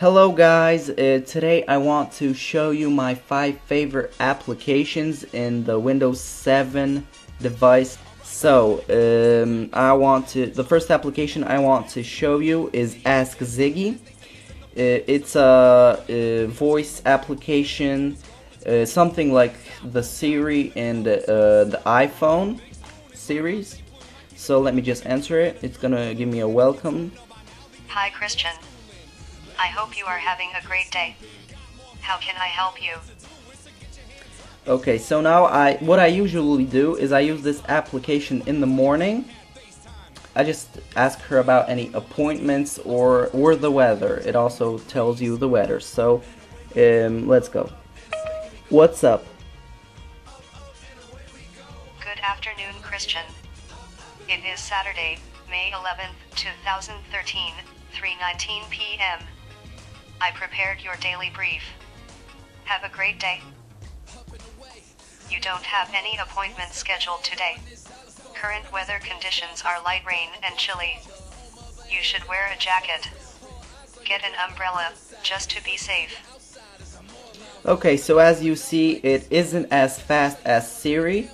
Hello guys, uh, today I want to show you my 5 favorite applications in the Windows 7 device. So, um, I want to, the first application I want to show you is Ask Ziggy. Uh, it's a, a, voice application, uh, something like the Siri and uh, the iPhone series. So let me just answer it. It's gonna give me a welcome. Hi Christian. I hope you are having a great day. How can I help you? Okay, so now I what I usually do is I use this application in the morning. I just ask her about any appointments or or the weather. It also tells you the weather. So um, let's go. What's up? Good afternoon, Christian. It is Saturday, May 11th, 2013, 3:19 p.m. I prepared your daily brief. Have a great day. You don't have any appointments scheduled today. Current weather conditions are light rain and chilly. You should wear a jacket. Get an umbrella, just to be safe. Okay, so as you see, it isn't as fast as Siri,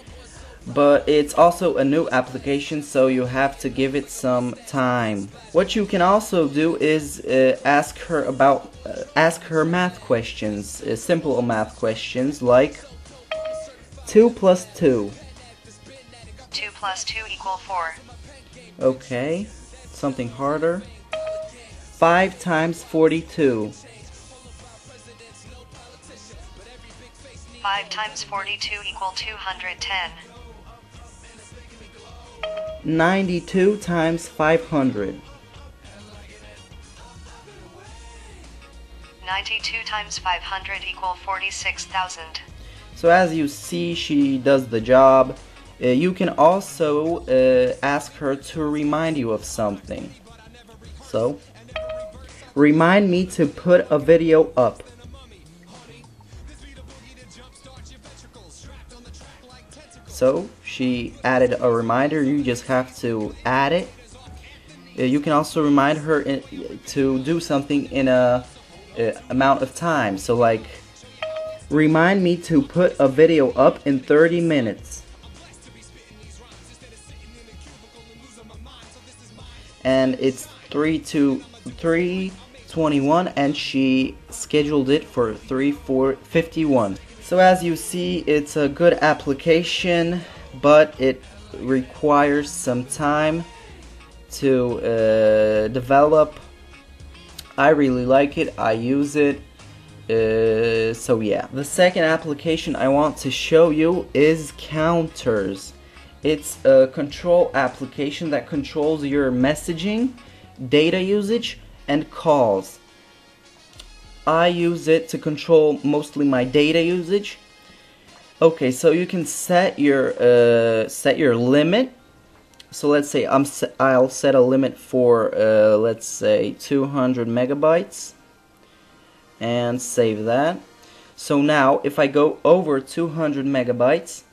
but it's also a new application so you have to give it some time. What you can also do is uh, ask her about uh, ask her math questions uh, simple math questions like 2 plus 2 2 plus 2 equal 4 okay something harder. 5 times 42 5 times 42 equal 210 92 times 500. 92 times 500 equal 46,000. So as you see, she does the job. Uh, you can also uh, ask her to remind you of something. So, remind me to put a video up. So she added a reminder. You just have to add it. Uh, you can also remind her in, to do something in a, a amount of time. So like, remind me to put a video up in 30 minutes. And it's 3 to 321 and she scheduled it for 351. So as you see, it's a good application, but it requires some time to uh, develop. I really like it, I use it. Uh, so yeah. The second application I want to show you is Counters. It's a control application that controls your messaging, data usage, and calls. I use it to control mostly my data usage. Okay, so you can set your uh, set your limit. So let's say I'm I'll set a limit for uh, let's say 200 megabytes and save that. So now if I go over 200 megabytes,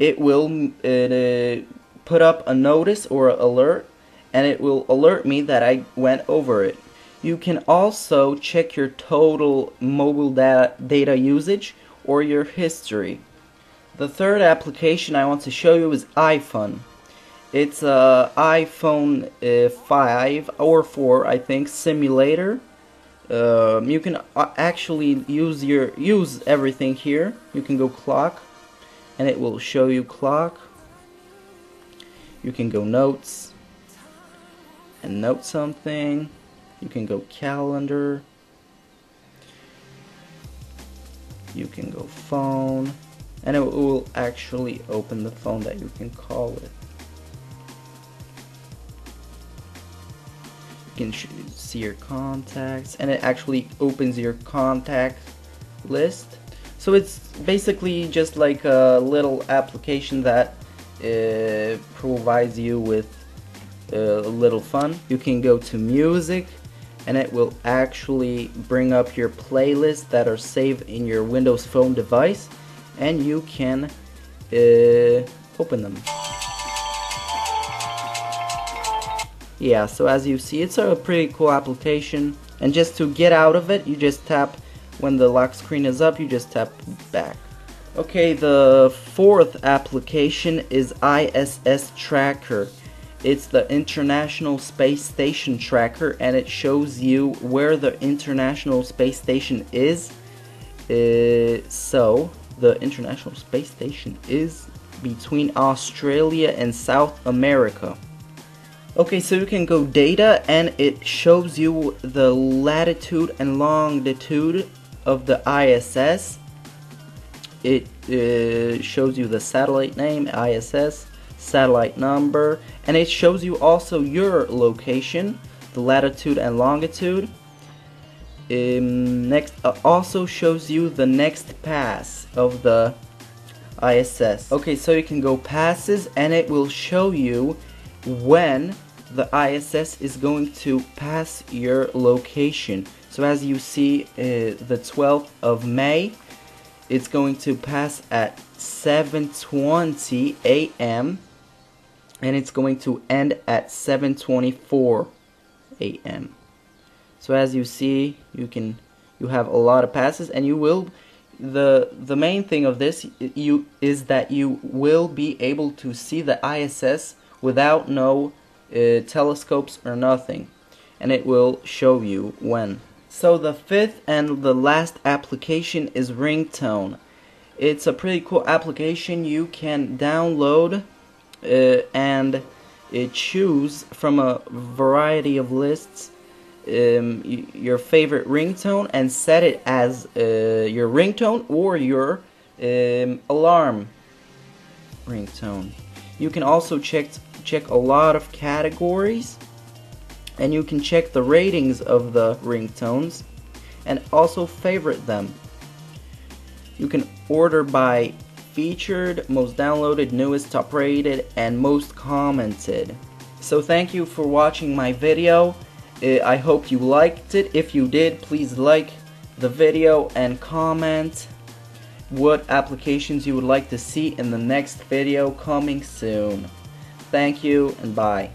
it will uh, put up a notice or alert and it will alert me that I went over it. You can also check your total mobile data, data usage or your history. The third application I want to show you is iPhone. It's a iPhone uh, 5 or 4 I think simulator. Um, you can uh, actually use your use everything here. You can go clock and it will show you clock. You can go notes and note something. You can go calendar. You can go phone. And it will actually open the phone that you can call with. You can see your contacts. And it actually opens your contact list. So it's basically just like a little application that uh, provides you with uh, a little fun. You can go to music and it will actually bring up your playlists that are saved in your Windows Phone device and you can uh, open them. Yeah, so as you see, it's a pretty cool application. and just to get out of it you just tap when the lock screen is up you just tap back okay the fourth application is ISS tracker it's the International Space Station tracker and it shows you where the International Space Station is uh, so the International Space Station is between Australia and South America. Okay, so you can go data and it shows you the latitude and longitude of the ISS. It uh, shows you the satellite name, ISS, satellite number, and it shows you also your location, the latitude and longitude. Um, next, uh, also shows you the next pass of the ISS. Okay, so you can go passes and it will show you when the ISS is going to pass your location. So as you see, uh, the 12th of May, it's going to pass at 7.20 a.m. and it's going to end at 7.24 a.m. So as you see, you can you have a lot of passes and you will the the main thing of this you is that you will be able to see the ISS without no uh, telescopes or nothing. And it will show you when. So the fifth and the last application is ringtone. It's a pretty cool application. You can download uh, and uh, choose from a variety of lists um, your favorite ringtone and set it as uh, your ringtone or your um, alarm ringtone. You can also check check a lot of categories and you can check the ratings of the ringtones and also favorite them. You can order by featured, most downloaded, newest, top rated, and most commented. So thank you for watching my video. I hope you liked it. If you did, please like the video and comment what applications you would like to see in the next video coming soon. Thank you and bye.